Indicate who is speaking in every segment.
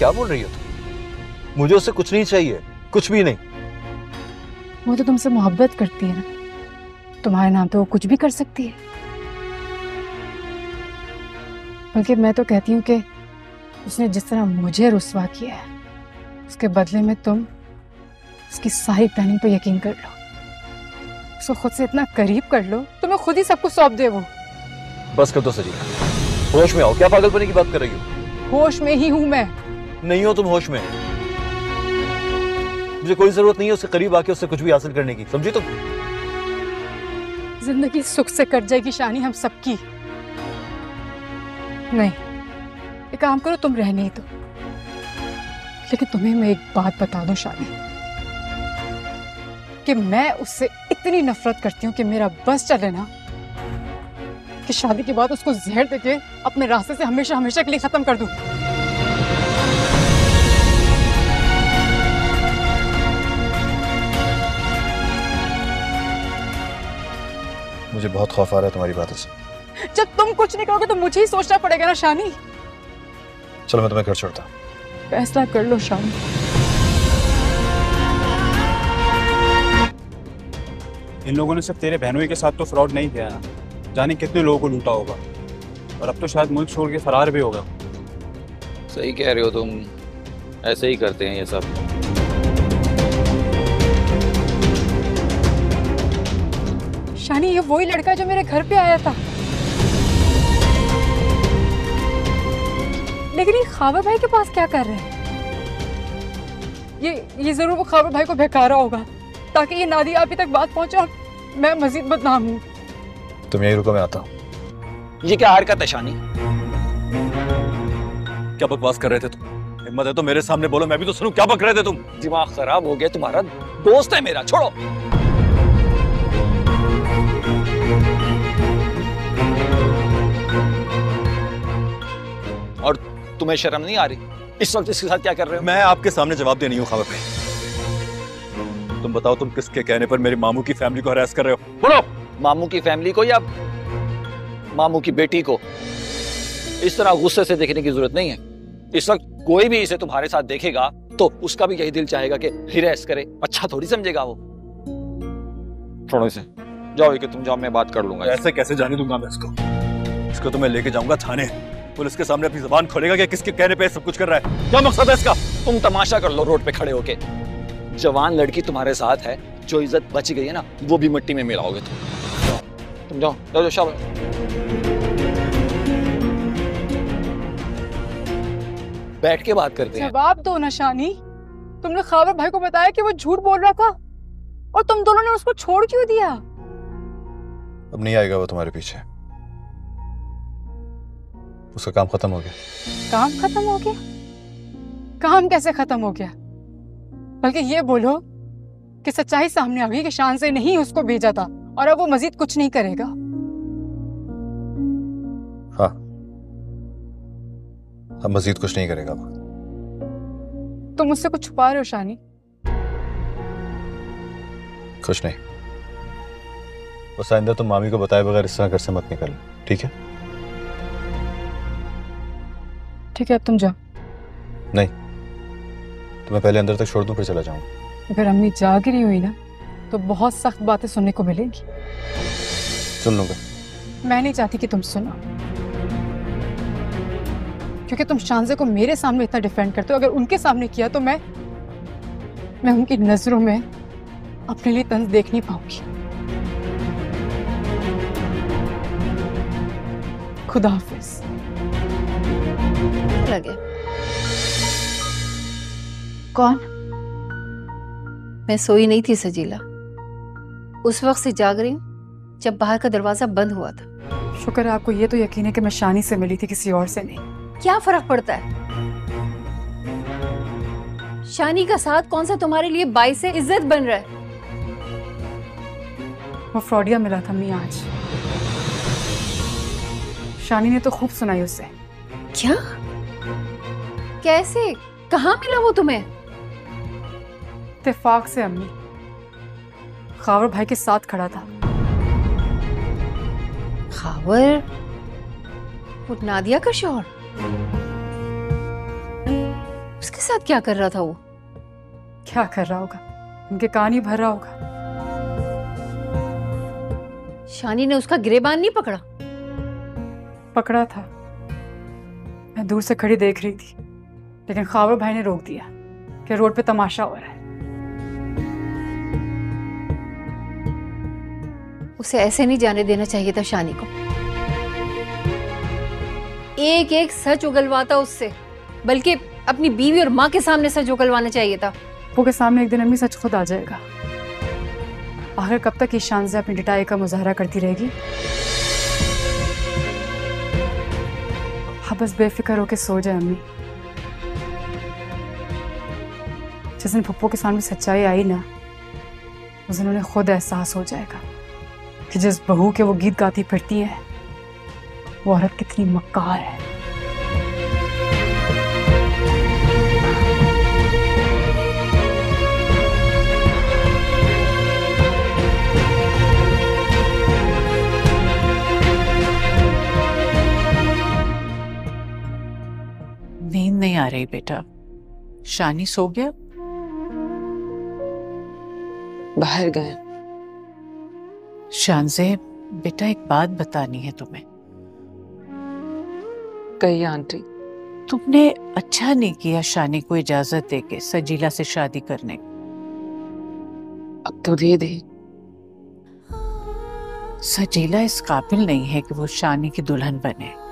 Speaker 1: क्या बोल रही हो तुम? मुझे उससे कुछ नहीं चाहिए कुछ भी नहीं।
Speaker 2: वो तो तुमसे मोहब्बत करती है ना। तुम्हारे नाम तो वो कुछ भी कर सकती है। बल्कि मैं तो कहती हूँ कि उसने जिस तरह मुझे रुसवा किया है उसके बदले में तुम उसकी सारी प्लानिंग पर यकीन कर लो। उसको खुद से इतना करीब कर लो तुम्हें खुद ही सब कुछ सौंप दे वो।
Speaker 1: बस कर दो सजीला होश में आओ। क्या पागलपने की बात कर रही हो?
Speaker 2: होश में ही हूँ मैं।
Speaker 1: नहीं हो तुम होश में? मुझे कोई ज़रूरत नहीं है उसके करीब आके उससे कुछ भी हासिल करने की, समझी तुम?
Speaker 2: ज़िंदगी सुख से कट जाएगी शानी हम सबकी। नहीं, एक काम करो, तुम रहने ही दो लेकिन तुम्हें मैं एक बात बता दूँ शानी, कि मैं उससे इतनी नफरत करती हूँ कि मेरा बस चले ना, कि शादी के बाद उसको जहर देके अपने रास्ते से हमेशा हमेशा के लिए खत्म कर दूँ।
Speaker 1: मुझे बहुत खौफ आ रहा है तुम्हारी बातों से।
Speaker 2: जब तुम कुछ नहीं करोगे तो मुझे ही सोचना पड़ेगा ना शानी
Speaker 1: चलो मैं तुम्हें घर छोड़ता
Speaker 2: फैसला कर लो शानी
Speaker 3: इन लोगों ने सिर्फ़ तेरे बहनोई के साथ तो फ्रॉड नहीं किया ना। जाने कितने लोगों को लूटा होगा। और अब तो शायद मुल्क छोड़ के फरार भी होगा
Speaker 4: सही कह रहे हो तुम। ऐसे ही करते हैं ये सब।
Speaker 2: शानी ये वही लड़का जो मेरे घर पे आया था। लेकिन ये खाबर भाई के पास क्या कर रहे हैं? ये ये ज़रूर वो खाबर भाई को बहकारा होगा ताकि ये नादी अभी तक बात पहुँचे और मैं मजीद बदनाम हूँ।
Speaker 1: तुम यही रुको मैं आता हूँ।
Speaker 4: ये क्या हरकत है शानी
Speaker 1: क्या बकवास कर रहे थे तुम? हिम्मत है तो मेरे सामने बोलो मैं भी तो सुनूं क्या बक रहे थे तुम?
Speaker 4: दिमाग खराब हो गया तुम्हारा दोस्त है मेरा छोड़ो। और तुम्हें शर्म नहीं आ रही? इस वक्त इसके साथ क्या कर रहे हो?
Speaker 1: मैं आपके सामने जवाब दे नहीं हूँ खबर पे तुम बताओ तुम किसके कहने पर मेरी मामू की फैमिली को हरास कर रहे हो? बोलो!
Speaker 4: मामू की फैमिली को या मामू की बेटी को? इस तरह गुस्से से देखने की ज़रूरत नहीं है। इस वक्त कोई भी इसे तुम्हारे साथ देखेगा तो उसका भी यही दिल चाहेगा कि हिरेस करे। अच्छा थोड़ी समझेगा वो। छोड़ो इसे। जाओ कि तुम जाओ मैं बात कर लूँगा
Speaker 1: ऐसे कैसे जाने दूँगा मैं इसको? इसको तो मैं लेके जाऊँगा थाने। पुलिस के सामने अपनी जबान खोलेगा कि किसके कहने पे सब कुछ कर रहा है। क्या मकसद है इसका?
Speaker 4: तुम तमाशा कर लो रोड पे खड़े होके। जवान लड़की तुम्हारे साथ है जो इज़्ज़त बच गई है ना वो भी मिट्टी में मिलाओगे तुम। तुम जाओ जाओ जाओ शाबाश। बैठ के बात करते हैं।
Speaker 2: जवाब दो ना शानी तुमने खाबर भाई को बताया कि वो झूठ बोल रहा था? और तुम दोनों ने उसको छोड़ क्यों दिया?
Speaker 1: अब नहीं आएगा वो तुम्हारे पीछे। उसका काम खत्म हो गया।
Speaker 2: काम खत्म हो गया? काम कैसे खत्म हो गया? बल्कि ये बोलो कि सच्चाई सामने आ गई कि शान से नहीं उसको भेजा था और अब वो मजीद कुछ नहीं करेगा।
Speaker 1: हाँ। अब मजीद कुछ नहीं करेगा वो।
Speaker 2: तुम मुझसे कुछ छुपा रहे हो शानी?
Speaker 1: कुछ नहीं। बस आइंदा तुम मामी को बताए बगैर इस तरह घर से मत निकल ठीक है?
Speaker 2: ठीक है अब तुम जाओ।
Speaker 1: नहीं तो मैं पहले अंदर तक छोड़ दूँ फिर चला जाऊँगा
Speaker 2: अगर अम्मी जाग रही हुई ना तो बहुत सख्त बातें सुनने को मिलेंगी।
Speaker 1: सुन लूँगा।
Speaker 2: मैं नहीं चाहती कि तुम सुनो। क्योंकि तुम शानजे को मेरे सामने इतना डिफेंड करते हो। अगर उनके सामने किया तो मैं मैं उनकी नज़रों में अपने लिए तंज देख नहीं पाऊँगी। खुदा हाफिज
Speaker 5: लगे। कौन? मैं सोई नहीं थी सजीला। उस वक्त से जाग रही हूँ जब बाहर का दरवाज़ा बंद हुआ था।
Speaker 2: शुक्र है आपको ये तो यकीन है कि मैं शानी से मिली थी किसी और से नहीं।
Speaker 5: क्या फ़र्क पड़ता है? शानी का साथ कौन सा तुम्हारे लिए बाई से इज़्ज़त बन रहा है?
Speaker 2: वो फ्रॉडिया मिला था मी आज। शानी ने तो खूब सुनाई उससे।
Speaker 5: क्या? कैसे? कहाँ मिला वो तुम्हें?
Speaker 2: इत्तेफाक से अम्मी। खावर भाई के साथ खड़ा था।
Speaker 5: खावर? वो नादिया का शोर उसके साथ क्या कर रहा था वो?
Speaker 2: क्या कर रहा होगा? उनके कान ही भर रहा होगा।
Speaker 5: शानी ने उसका गिरेबान नहीं पकड़ा?
Speaker 2: पकड़ा था। मैं दूर से खड़ी देख रही थी लेकिन खावर भाई ने रोक दिया कि रोड पे तमाशा हो रहा है।
Speaker 5: उसे ऐसे नहीं जाने देना चाहिए था शानी को। एक एक सच उगलवाता उससे बल्कि अपनी बीवी और माँ के सामने सच उगलवाना चाहिए था।
Speaker 2: वो के सामने एक दिन अम्मी सच खुद आ जाएगा। आखिर कब तक ईशान से अपनी डिटाई का मुजाहरा करती रहेगी? बस बेफिक्र होके सो जाए अम्मी। जिस दिन पप्पो के सामने सच्चाई आई ना, उस दिन उन्हें खुद एहसास हो जाएगा कि जिस बहू के वो गीत गाती फिरती है, वो औरत कितनी मक्कार है।
Speaker 6: नहीं आ रही बेटा। शानी सो गया?
Speaker 7: बाहर गए।
Speaker 6: शानजे बेटा एक बात बतानी है तुम्हें।
Speaker 7: कही आंटी।
Speaker 6: तुमने अच्छा नहीं किया शानी को इजाज़त देके सजीला से शादी करने।
Speaker 7: अब तो दे दे।
Speaker 6: सजीला इस काबिल नहीं है कि वो शानी की दुल्हन बने।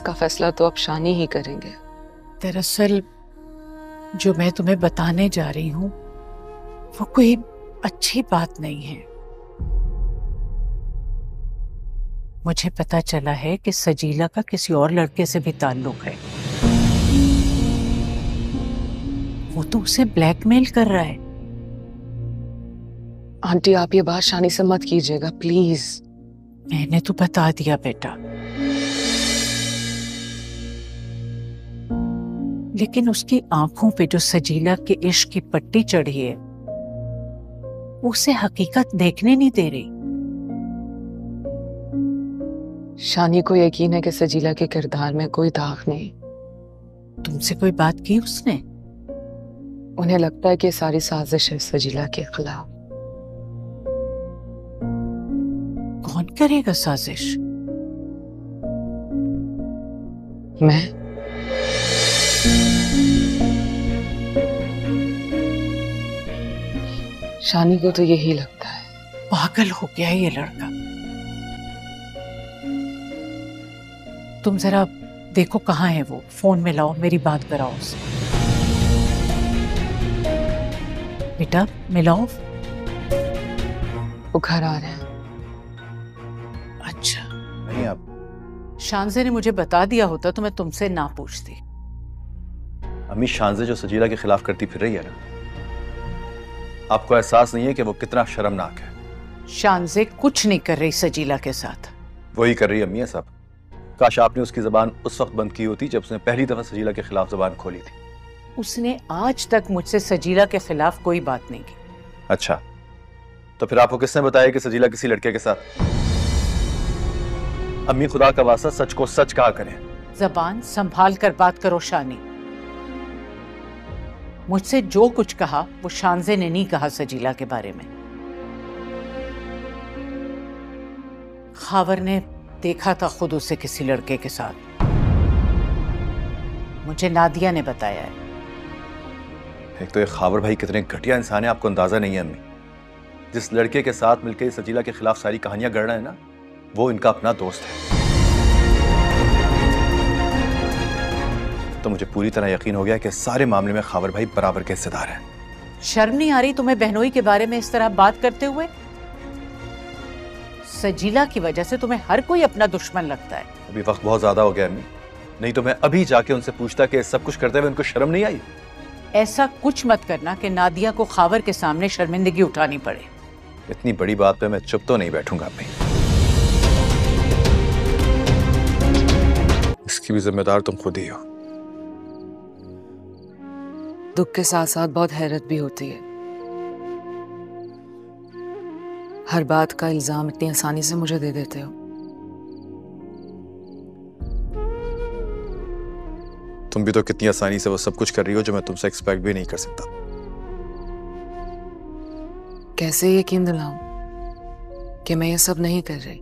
Speaker 7: इसका फैसला तो अब शानी ही करेंगे।
Speaker 6: दरअसल जो मैं तुम्हें बताने जा रही हूँ वो कोई अच्छी बात नहीं है। मुझे पता चला है कि सजीला का किसी और लड़के से भी ताल्लुक है। वो तो उसे ब्लैकमेल कर रहा है।
Speaker 7: आंटी आप ये बात शानी से मत कीजिएगा प्लीज़।
Speaker 6: मैंने तो बता दिया बेटा। लेकिन उसकी आँखों पे जो सजीला के इश्क की पट्टी चढ़ी है उसे हकीकत देखने नहीं दे रही।
Speaker 7: शानी को यकीन है कि सजीला के किरदार में कोई दाग नहीं।
Speaker 6: तुमसे कोई बात की उसने?
Speaker 7: उन्हें लगता है कि सारी साजिश है सजीला के खिलाफ।
Speaker 6: कौन करेगा साजिश?
Speaker 7: मैं? शानी को तो यही लगता है।
Speaker 6: पागल हो गया है ये लड़का। तुम जरा देखो कहाँ है वो। फ़ोन में लाओ मेरी बात कराओ उससे। बेटा मिलाओ
Speaker 7: वो घर आ रहे हैं।
Speaker 6: अच्छा।
Speaker 1: नहीं आप
Speaker 6: शानजे ने मुझे बता दिया होता तो मैं तुमसे ना पूछती।
Speaker 1: अम्मी शानजे जो सजीला के खिलाफ करती फिर रही है ना आपको एहसास नहीं है कि वो कितना शर्मनाक है?
Speaker 6: शानजे कुछ नहीं कर रही सजीला के साथ।
Speaker 1: वही कर रही है अम्मी सब काश आपने उसकी जबान उस वक्त बंद की होती जब उसने पहली दफ़ा सजीला के खिलाफ जबान खोली थी।
Speaker 6: उसने आज तक मुझसे सजीला के खिलाफ कोई बात नहीं की।
Speaker 1: अच्छा तो फिर आपको किसने बताया कि सजीला किसी लड़के के साथ? अम्मी खुदा का वास्ता सच को सच कहा करें।
Speaker 6: जबान संभाल कर बात करो शानी। मुझसे जो कुछ कहा, वो शानजे ने नहीं कहा सजीला के बारे में। खावर ने देखा था खुद उसे किसी लड़के के साथ। मुझे नादिया ने बताया है।
Speaker 1: एक तो ये खावर भाई कितने घटिया इंसान है, आपको अंदाज़ा नहीं है, अम्मी। जिस लड़के के साथ मिलकर सजीला के खिलाफ सारी कहानियाँ गढ़ रहा है ना, वो इनका अपना दोस्त है। तो मुझे पूरी तरह यकीन हो गया कि सारे मामले में खावर भाई बराबर के हिस्सेदार हैं।
Speaker 6: शर्म नहीं आ रही तुम्हें बहनोई के बारे में इस तरह बात करते हुए? सजीला की वजह से तुम्हें हर कोई अपना दुश्मन लगता है।
Speaker 1: अभी वक्त बहुत ज़्यादा हो गया अम्मी। नहीं तो मैं अभी जाके उनसे पूछता कि सब कुछ करते हुए उनको शर्म नहीं आई?
Speaker 6: ऐसा कुछ मत करना कि नादिया को खावर के सामने शर्मिंदगी उठानी पड़े।
Speaker 1: इतनी बड़ी बात पे मैं चुप तो नहीं बैठूँगा अम्मी। इसकी भी जिम्मेदार तुम खुद ही हो।
Speaker 7: दुख के साथ साथ बहुत हैरत भी होती है। हर बात का इल्ज़ाम इतनी आसानी से मुझे दे देते हो।
Speaker 1: तुम भी तो कितनी आसानी से वो सब कुछ कर रही हो जो मैं तुमसे एक्सपेक्ट भी नहीं कर सकता।
Speaker 7: कैसे यकीन दिलाऊं कि मैं ये सब नहीं कर रही?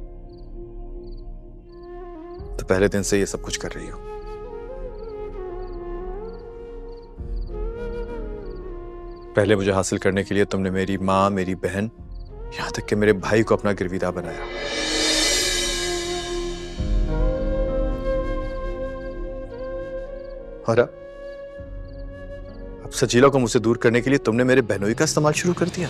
Speaker 1: तो पहले दिन से ये सब कुछ कर रही हो। पहले मुझे हासिल करने के लिए तुमने मेरी माँ मेरी बहन यहाँ तक कि मेरे भाई को अपना गिरविदा बनाया। और अब? अब सजीला को मुझसे दूर करने के लिए तुमने मेरे बहनोई का इस्तेमाल शुरू कर दिया।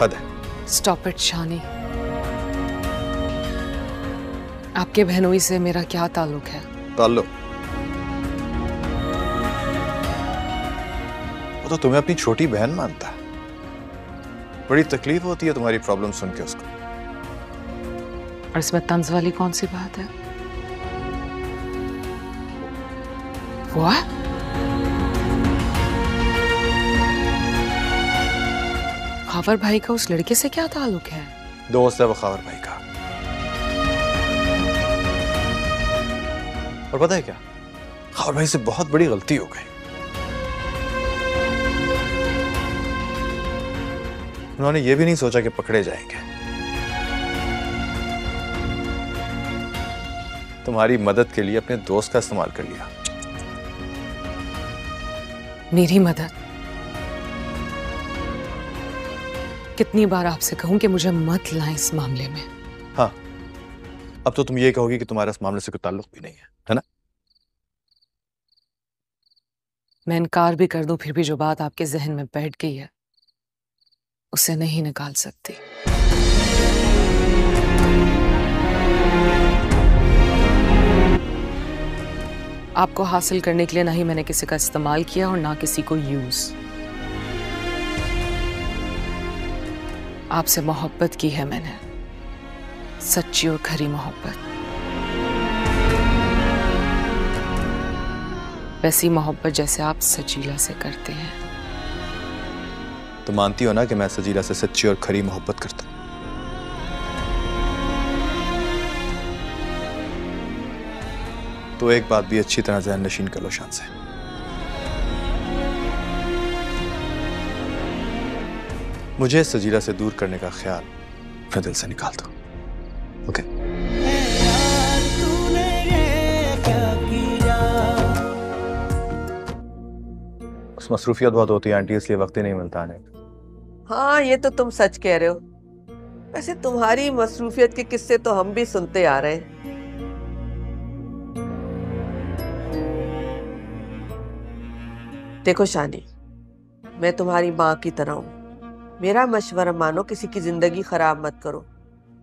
Speaker 1: हद है।
Speaker 7: स्टॉप इट शानी आपके बहनोई से मेरा क्या ताल्लुक है?
Speaker 1: ताल्लुक? तो तुम्हें अपनी छोटी बहन मानता है। बड़ी तकलीफ़ होती है तुम्हारी प्रॉब्लम सुन के उसको।
Speaker 7: और इसमें तंज वाली कौन सी बात है? What? खावर भाई का उस लड़के से क्या ताल्लुक है?
Speaker 1: दोस्त है वो खावर भाई का। और पता है क्या? खावर भाई से बहुत बड़ी गलती हो गई। उन्होंने ये भी नहीं सोचा कि पकड़े जाएँगे। तुम्हारी मदद के लिए अपने दोस्त का इस्तेमाल कर लिया।
Speaker 7: मेरी मदद? कितनी बार आपसे कहूँ कि मुझे मत लाएँ इस मामले में।
Speaker 1: हाँ। अब तो तुम ये कहोगी कि तुम्हारा इस मामले से कोई ताल्लुक भी नहीं है है ना?
Speaker 7: मैं इनकार भी कर दूँ फिर भी जो बात आपके जहन में बैठ गई है। उसे नहीं निकाल सकती। आपको हासिल करने के लिए ना ही मैंने किसी का इस्तेमाल किया और ना किसी को यूज़। आपसे मोहब्बत की है मैंने। सच्ची और खरी मोहब्बत। वैसी मोहब्बत जैसे आप सजीला से करते हैं।
Speaker 1: तो मानती हो ना कि मैं सजीला से सच्ची और खरी मोहब्बत करता हूँ। तो एक बात भी अच्छी तरह जहन नशीन कर लो शान से। मुझे सजीरा से दूर करने का ख्याल अपने दिल से निकाल दो। ओके। मसरूफियत बहुत होती है आंटी इसलिए वक्त ही नहीं मिलता आने
Speaker 8: हाँ ये तो तुम सच कह रहे हो। वैसे तुम्हारी मसरूफियत के किस्से तो हम भी सुनते आ रहे हैं। देखो शानी मैं तुम्हारी माँ की तरह हूँ। मेरा मशवरा मानो किसी की ज़िंदगी खराब मत करो।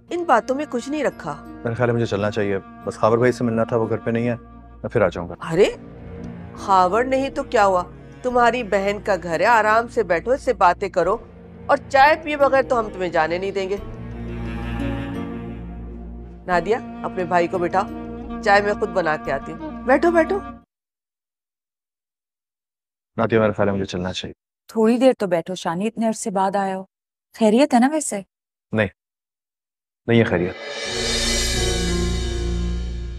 Speaker 8: इन बातों में कुछ नहीं रखा।
Speaker 1: मेरे ख्याल मुझे चलना चाहिए। बस खावर भाई से मिलना था वो घर पे नहीं है मैं फिर आ जाऊँगा।
Speaker 8: अरे खावर नहीं तो क्या हुआ? तुम्हारी बहन का घर है आराम से बैठो इससे बातें करो। और चाय पिए बगैर तो हम तुम्हें जाने नहीं देंगे। नादिया अपने भाई को बिठाओ। चाय मैं खुद बना के आती हूँ। बैठो बैठो।
Speaker 1: नादिया मेरा ख्याल मुझे चलना चाहिए।
Speaker 9: थोड़ी देर तो बैठो शानी इतने अरसे बाद आए हो। खैरियत है ना वैसे? नहीं।
Speaker 1: नहीं है खैरियत।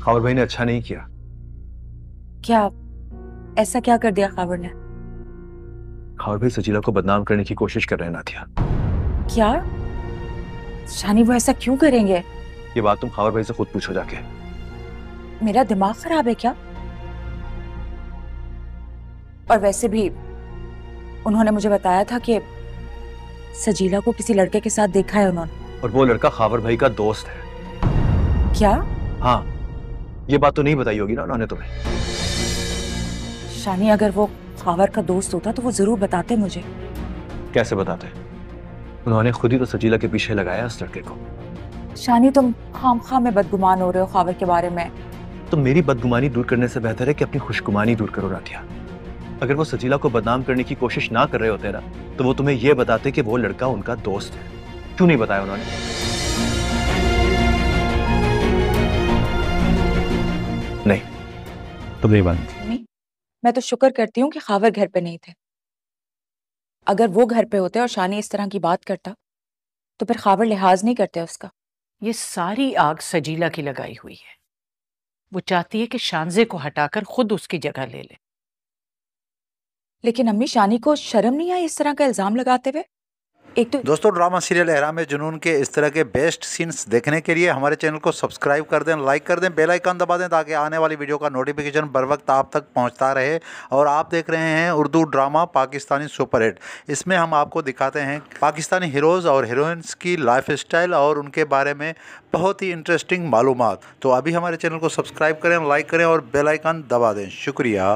Speaker 1: खावर भाई ने अच्छा नहीं किया।
Speaker 9: क्या? ऐसा क्या कर दिया खाबर ने?
Speaker 1: खावर भाई सजीला को बदनाम करने की कोशिश कर रहे हैं नादिया
Speaker 9: क्या? शानी वो ऐसा क्यों करेंगे?
Speaker 1: ये बात तुम खावर भाई से खुद पूछो जाके।
Speaker 9: मेरा दिमाग खराब है क्या? और वैसे भी उन्होंने मुझे बताया था कि सजीला को किसी लड़के के साथ देखा है उन्होंने।
Speaker 1: और वो लड़का खावर भाई का दोस्त है।
Speaker 9: क्या?
Speaker 1: हाँ ये बात तो नहीं बताई होगी ना उन्होंने तुम्हें।
Speaker 9: शानी अगर वो खावर का दोस्त होता तो वो ज़रूर बताते मुझे।
Speaker 1: कैसे बताते? उन्होंने खुद ही तो सजीला के पीछे लगाया उस लड़के को।
Speaker 9: शानी तुम खाम खाम में बदगुमान हो रहे हो खावर के बारे में।
Speaker 1: तो मेरी बदगुमानी दूर करने से बेहतर है कि अपनी खुशगुमानी दूर करो नाटिया अगर वो सजीला को बदनाम करने की कोशिश ना कर रहे होते ना तो वो तुम्हें यह बताते कि वो लड़का उनका दोस्त है। क्यों नहीं बताया उन्होंने? नहीं। तुम नहीं मानती
Speaker 9: मम्मी, मैं तो शुक्र करती हूँ कि खावर घर पे नहीं थे। अगर वो घर पे होते और शानी इस तरह की बात करता तो फिर खावर लिहाज नहीं करते उसका।
Speaker 6: ये सारी आग सजीला की लगाई हुई है। वो चाहती है कि शानजे को हटाकर खुद उसकी जगह ले ले।
Speaker 9: लेकिन अम्मी शानी को शर्म नहीं आई इस तरह का इल्ज़ाम लगाते हुए? एक तो
Speaker 10: दोस्तों ड्रामा सीरियल एहराम जुनून के इस तरह के बेस्ट सीन्स देखने के लिए हमारे चैनल को सब्सक्राइब कर दें लाइक कर दें बेल आइकन दबा दें ताकि आने वाली वीडियो का नोटिफिकेशन बर वक्त आप तक पहुँचता रहे। और आप देख रहे हैं उर्दू ड्रामा पाकिस्तानी सुपरहिट इसमें हम आपको दिखाते हैं पाकिस्तानी हीरोज़ और हीरोइंस की लाइफ स्टाइल और उनके बारे में बहुत ही इंटरेस्टिंग मालूम तो अभी हमारे चैनल को सब्सक्राइब करें लाइक करें और बेलाइकन दबा दें। शुक्रिया।